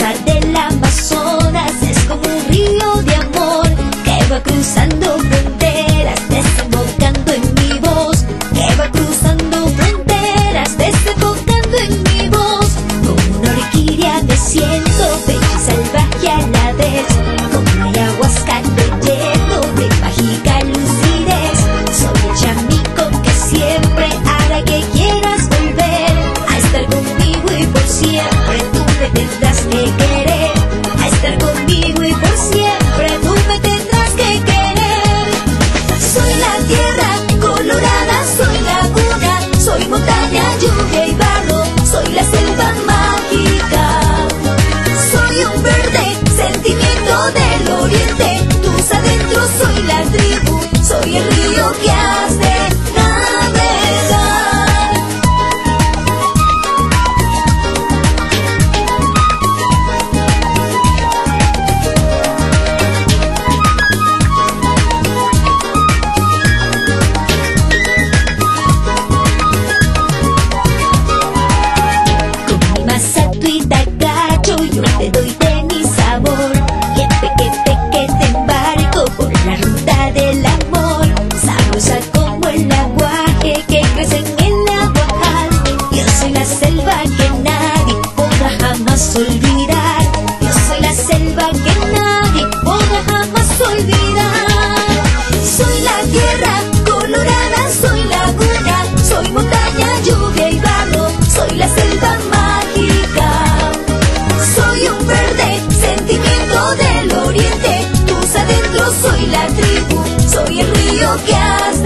del Soy la tierra colorada, soy laguna, soy montaña, lluvia y vapor, soy la selva mágica. Soy un verde, sentimiento del oriente. Tú adentro soy la tribu, soy el río que hace.